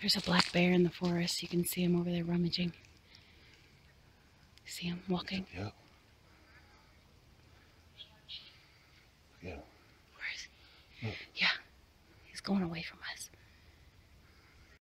There's a black bear in the forest. You can see him over there rummaging. See him walking? Yeah. Yeah. Where is he? Look. Yeah. He's going away from us.